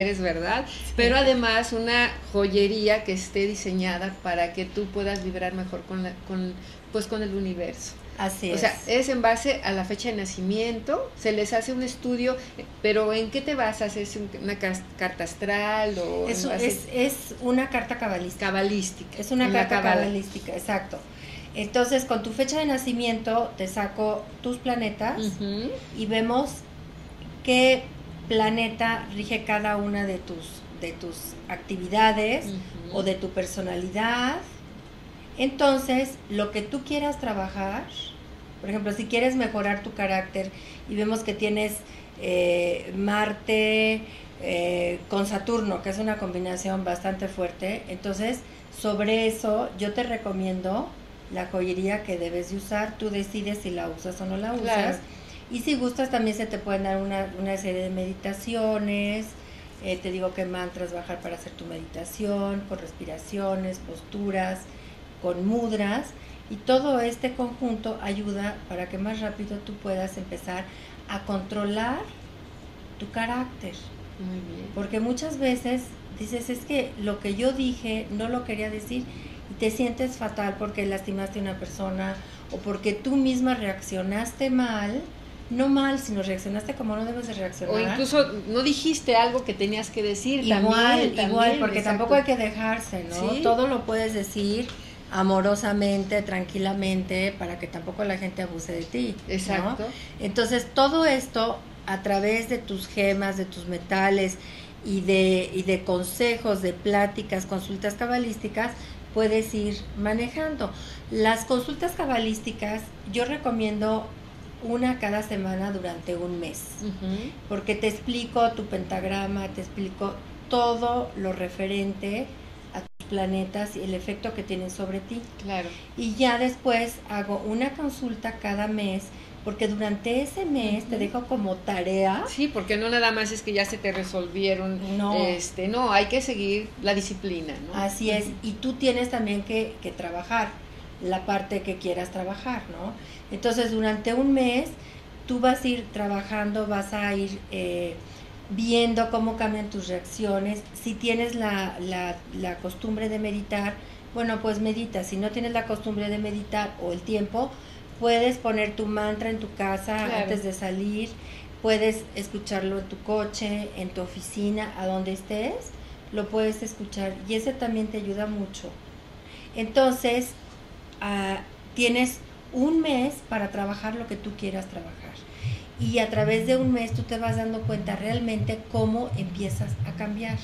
es verdad, pero además una joyería que esté diseñada para que tú puedas vibrar mejor con, la, con, pues con el universo. Así es. O sea, es en base a la fecha de nacimiento, se les hace un estudio, pero ¿en qué te basas? ¿Es una carta astral o...? Es, es, es, una carta cabalística. Cabalística. Es una carta cabalística, exacto. Entonces, con tu fecha de nacimiento te saco tus planetas y vemos qué planeta rige cada una de tus, de tus actividades o de tu personalidad. Entonces, lo que tú quieras trabajar, por ejemplo, si quieres mejorar tu carácter y vemos que tienes eh, Marte eh, con Saturno, que es una combinación bastante fuerte, entonces sobre eso yo te recomiendo la joyería que debes de usar, tú decides si la usas o no la usas. Y si gustas también se te pueden dar una, una serie de meditaciones, eh, te digo qué mantras bajar para hacer tu meditación, con respiraciones, posturas, con mudras. Y todo este conjunto ayuda para que más rápido tú puedas empezar a controlar tu carácter. Muy bien. Porque muchas veces dices, es que lo que yo dije no lo quería decir y te sientes fatal porque lastimaste a una persona o porque tú misma reaccionaste mal, no mal, sino reaccionaste como no debes de reaccionar. O incluso no dijiste algo que tenías que decir. Igual, igual, porque tampoco hay que dejarse, ¿no? Todo lo puedes decir amorosamente, tranquilamente, para que tampoco la gente abuse de ti. Exacto. Entonces, todo esto a través de tus gemas, de tus metales y de, y de consejos, de pláticas, consultas cabalísticas, puedes ir manejando. Las consultas cabalísticas yo recomiendo una cada semana durante un mes, porque te explico tu pentagrama, te explico todo lo referente a tus planetas y el efecto que tienen sobre ti. Claro. Y ya después hago una consulta cada mes porque durante ese mes te dejo como tarea. Sí, porque no nada más es que ya se te resolvieron. No. Este, no, hay que seguir la disciplina, ¿no? Así es, y tú tienes también que, que trabajar la parte que quieras trabajar, ¿no? Entonces, durante un mes, tú vas a ir trabajando, vas a ir eh, viendo cómo cambian tus reacciones. Si tienes la, la, la costumbre de meditar, bueno, pues medita. Si no tienes la costumbre de meditar o el tiempo, Puedes poner tu mantra en tu casa antes de salir, puedes escucharlo en tu coche, en tu oficina, a donde estés, lo puedes escuchar y ese también te ayuda mucho. Entonces, ah, tienes un mes para trabajar lo que tú quieras trabajar. Y a través de un mes tú te vas dando cuenta realmente cómo empiezas a cambiar.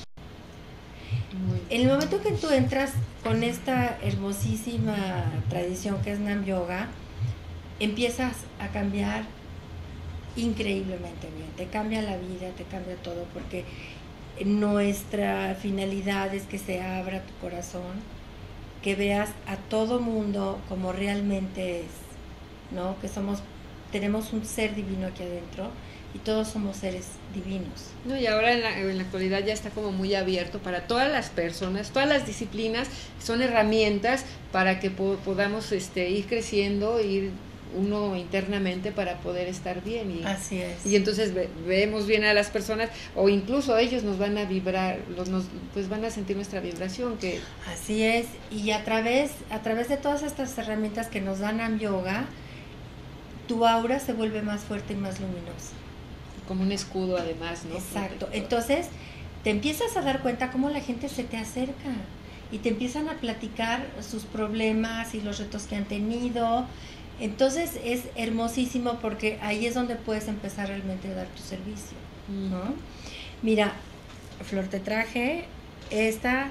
En el momento que tú entras con esta hermosísima tradición que es Nam Yoga, empiezas a cambiar increíblemente bien. Te cambia la vida, te cambia todo, porque nuestra finalidad es que se abra tu corazón, que veas a todo mundo como realmente es, ¿no? Que somos, tenemos un ser divino aquí adentro y todos somos seres divinos. No, y ahora en la, en la, actualidad ya está como muy abierto para todas las personas, todas las disciplinas son herramientas para que podamos este, ir creciendo, ir uno internamente para poder estar bien. Y, Así es. Y entonces vemos bien a las personas o incluso ellos nos van a vibrar, los, nos, pues van a sentir nuestra vibración. que Así es. Y a través, a través de todas estas herramientas que nos dan a yoga, tu aura se vuelve más fuerte y más luminosa. Como un escudo además, ¿no? Exacto. Entonces te empiezas a dar cuenta cómo la gente se te acerca y te empiezan a platicar sus problemas y los retos que han tenido entonces es hermosísimo porque ahí es donde puedes empezar realmente a dar tu servicio. ¿no? Mira, Flor, te traje esta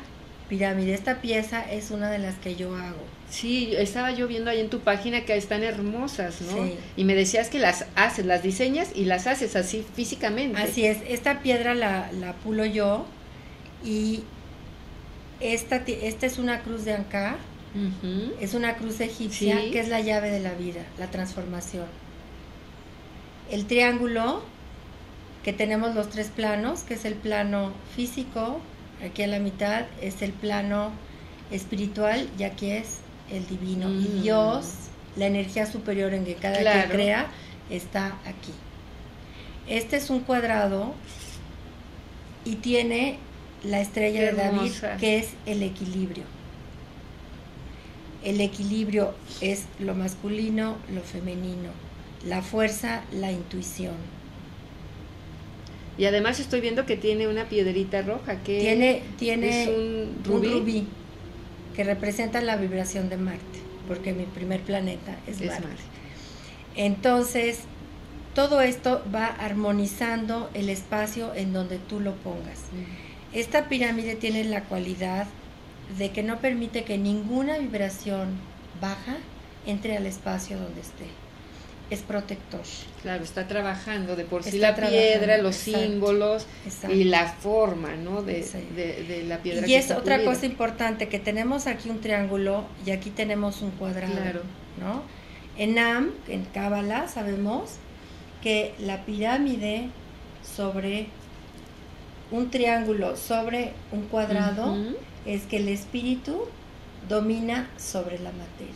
pirámide, esta pieza es una de las que yo hago. Sí, estaba yo viendo ahí en tu página que están hermosas, ¿no? Sí. Y me decías que las haces, las diseñas y las haces así físicamente. Así es, esta piedra la, la pulo yo y esta, esta es una cruz de Es una cruz egipcia que es la llave de la vida, la transformación. El triángulo, que tenemos los tres planos, que es el plano físico, aquí a la mitad es el plano espiritual y aquí es el divino. Y mm. Dios, la energía superior en que cada que crea, está aquí. Este es un cuadrado y tiene la estrella Qué de David, hermosa. que es el equilibrio. El equilibrio es lo masculino, lo femenino, la fuerza, la intuición. Y además estoy viendo que tiene una piedrita roja que Tiene, tiene es un un rubí. rubí. que representa la vibración de Marte, porque mi primer planeta es, Es Marte. Marte. Entonces, todo esto va armonizando el espacio en donde tú lo pongas. Esta pirámide tiene la cualidad de que no permite que ninguna vibración baja entre al espacio donde esté. Es protector. Claro, está trabajando de por sí Está la piedra, los exacto, símbolos Exacto. y la forma, ¿no? De, Sí. de, de la piedra. Y que es está otra cosa importante que tenemos aquí un triángulo y aquí tenemos un cuadrado, Claro. ¿no? En Am, en Cábala, sabemos que la pirámide sobre un triángulo sobre un cuadrado. Es que el espíritu domina sobre la materia.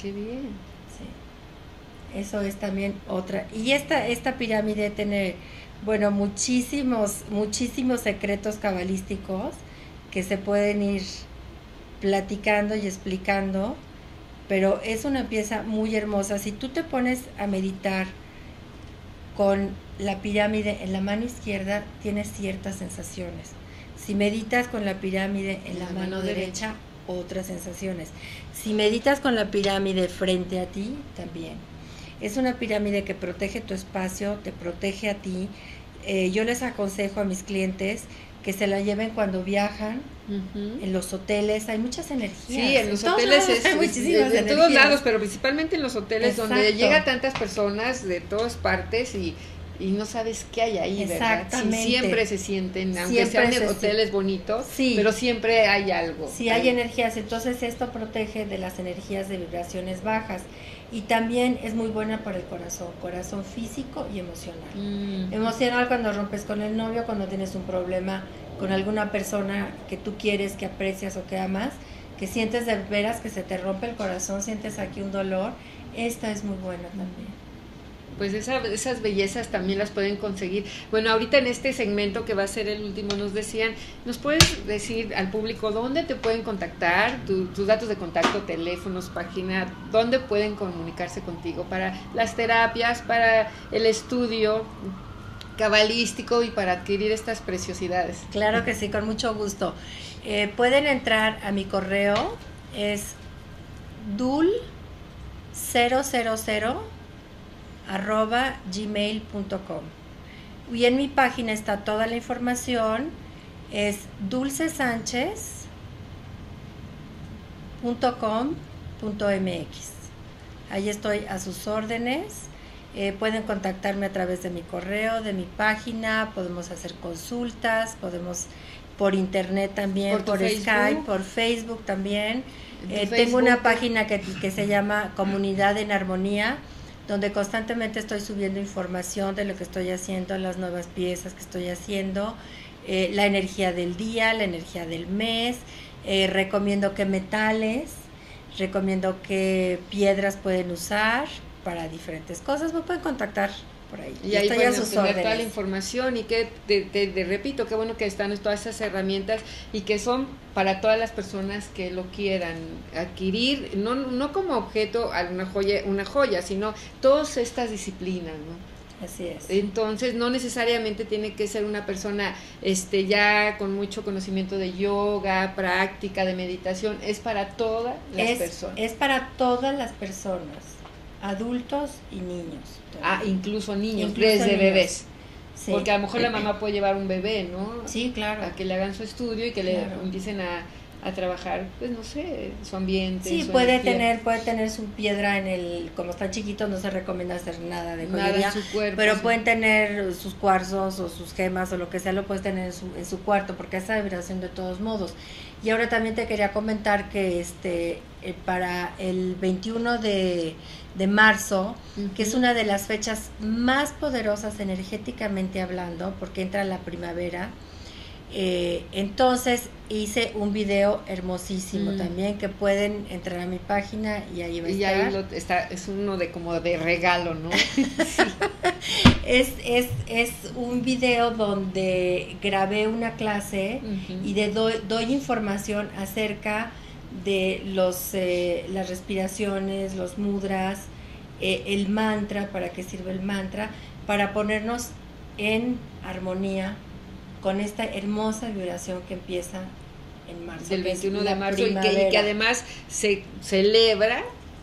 Qué bien. Sí. Eso es también otra. Y esta, esta pirámide tiene, bueno, muchísimos, muchísimos secretos cabalísticos que se pueden ir platicando y explicando, pero es una pieza muy hermosa. Si tú te pones a meditar con la pirámide en la mano izquierda, tienes ciertas sensaciones. Si meditas con la pirámide en la, mano, derecha, otras sensaciones. Si meditas con la pirámide frente a ti, también. Es una pirámide que protege tu espacio, te protege a ti. Eh, yo les aconsejo a mis clientes que se la lleven cuando viajan, en los hoteles, hay muchas energías. Sí, en los hoteles es, hay muchísimas de, de todos lados, pero principalmente en los hoteles donde llega tantas personas de todas partes y, y no sabes qué hay ahí, ¿verdad? Sí, Exactamente. siempre se sienten, aunque Siempre sean se hoteles bonitos, Sí. pero siempre hay algo. Si hay energías, entonces esto protege de las energías de vibraciones bajas y también es muy buena para el corazón, corazón físico y emocional. Mm. Emocional cuando rompes con el novio, cuando tienes un problema con alguna persona que tú quieres, que aprecias o que amas, que sientes de veras que se te rompe el corazón, sientes aquí un dolor, esta es muy buena también. Pues esa- esas bellezas también las pueden conseguir. Bueno, ahorita en este segmento que va a ser el último nos decían, ¿nos puedes decir al público dónde te pueden contactar? Tu- tus datos de contacto, teléfonos, página, dónde pueden comunicarse contigo para las terapias, para el estudio cabalístico y para adquirir estas preciosidades. Claro que sí, con mucho gusto. Eh, pueden entrar a mi correo, es dul000 arroba gmail.com. Y en mi página está toda la información, es dulcesánchez.com.mx. Ahí estoy a sus órdenes. Eh, pueden contactarme a través de mi correo, de mi página, podemos hacer consultas, podemos por internet también, Por. Skype, por Facebook también. Eh, tengo una página que, que se llama Comunidad en Armonía, donde constantemente estoy subiendo información de lo que estoy haciendo, las nuevas piezas que estoy haciendo, eh, la energía del día, la energía del mes, eh, recomiendo qué metales, recomiendo qué piedras pueden usar para diferentes cosas, me pueden contactar por ahí. Y ahí pueden obtener toda la información y que, te, te- te repito, qué bueno que están todas esas herramientas y que son para todas las personas que lo quieran adquirir, no, no como objeto alguna joya, una joya, sino todas estas disciplinas, ¿no? Así es. Entonces, no necesariamente tiene que ser una persona este ya con mucho conocimiento de yoga, práctica, de meditación, es para todas las es, personas. es para todas las personas, adultos y niños. ah, incluso niños, Incluso desde niños. bebés. Sí. Porque a lo mejor la mamá puede llevar un bebé, ¿no? Sí, claro. A que le hagan su estudio y que le Claro. empiecen a, a trabajar, pues no sé, su ambiente. Sí, su puede energía, tener, puede tener su piedra en el, como están chiquitos no se recomienda hacer nada de nada joyería, en su cuerpo. pero sí. pueden tener sus cuarzos o sus gemas o lo que sea, lo puedes tener en su, en su cuarto, porque esa vibración de todos modos. Y ahora también te quería comentar que este eh, para el 21 de, de marzo, que es una de las fechas más poderosas energéticamente hablando, porque entra la primavera, Eh, entonces hice un video hermosísimo Mm. también que pueden entrar a mi página y ahí va a Y estar. ahí lo- está, es uno de como de regalo, ¿no? Es, es, es un video donde grabé una clase y de doy, doy información acerca de los eh, las respiraciones, los mudras, eh, el mantra, para qué sirve el mantra, para ponernos en armonía con esta hermosa vibración que empieza en marzo. del que es 21 de marzo y que, y que primavera. además se celebra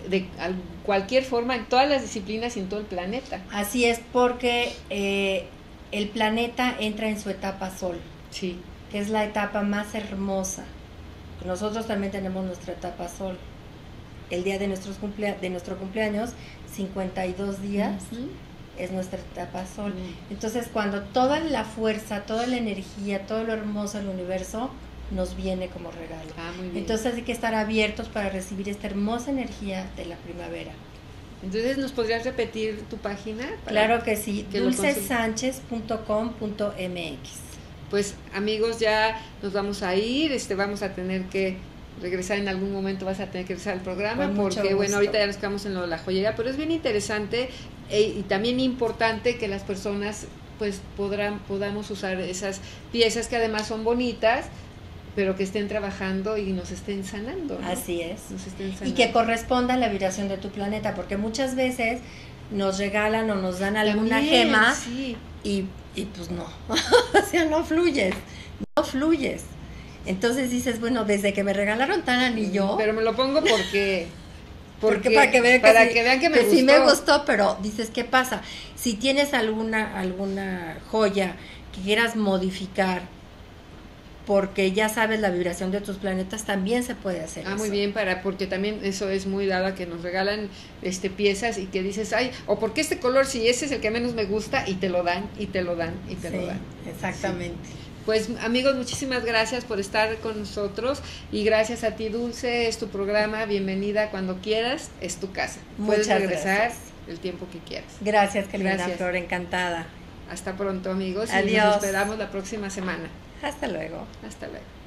de al- cualquier forma en todas las disciplinas y en todo el planeta. Así es, porque eh, el planeta entra en su etapa sol. Sí. que es la etapa más hermosa. Nosotros también tenemos nuestra etapa sol. El día de, nuestros cumplea- de nuestro cumpleaños, 52 días, es nuestra etapa sol. Entonces, cuando toda la fuerza, toda la energía, todo lo hermoso del universo nos viene como regalo. Ah, muy bien. Entonces hay que estar abiertos para recibir esta hermosa energía de la primavera. Entonces, ¿nos podrías repetir tu página? Claro que sí, dulcesánchez.com.mx. Pues amigos, ya nos vamos a ir, este vamos a tener que regresar en algún momento, vas a tener que regresar al programa, Con porque bueno, ahorita ya nos quedamos en lo de la joyería, pero es bien interesante e- y también importante que las personas pues podrán, podamos usar esas piezas que además son bonitas, pero que estén trabajando y nos estén sanando. ¿no? Así es. Nos estén y que corresponda a la vibración de tu planeta, porque muchas veces nos regalan o nos dan alguna También, gema sí. Y, y pues no, o sea, no fluyes, no fluyes. Entonces dices, bueno, desde que me regalaron tan anillo, Pero me lo pongo porque... porque, para que vean que, para sí, que vean que me que gustó. sí me gustó, pero dices, ¿qué pasa? Si tienes alguna, alguna joya que quieras modificar, porque ya sabes la vibración de tus planetas, también se puede hacer. Ah, muy bien, para porque también eso es muy dada que nos regalan este piezas y que dices, ay, o porque este color si ese es el que menos me gusta y te lo dan y te lo dan y te Sí, lo dan. exactamente. Pues amigos, muchísimas gracias por estar con nosotros y gracias a ti Dulce, es tu programa, bienvenida cuando quieras, es tu casa. Puedes Muchas regresar gracias. el tiempo que quieras. Gracias, que Gracias. Flor, encantada. Hasta pronto amigos y Adiós. nos esperamos la próxima semana. Hasta luego. Hasta luego.